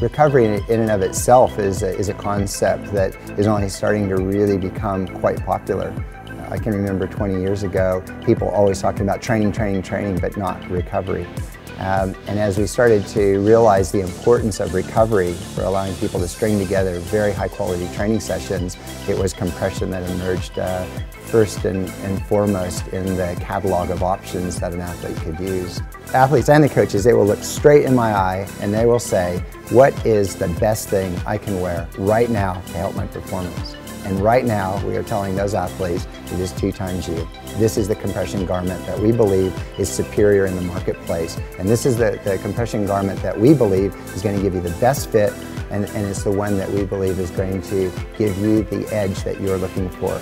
Recovery in and of itself is a, is a concept that is only starting to really become quite popular. I can remember 20 years ago, people always talking about training, training, training, but not recovery. Um, and as we started to realize the importance of recovery for allowing people to string together very high quality training sessions, it was compression that emerged uh, first and, and, foremost in the catalog of options that an athlete could use. Athletes and the coaches, they will look straight in my eye and they will say, what is the best thing I can wear right now to help my performance? And right now, we are telling those athletes it is 2XU. This is the compression garment that we believe is superior in the marketplace. And this is the, the compression garment that we believe is going to give you the best fit and, and it's the one that we believe is going to give you the edge that you're looking for.